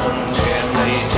down gently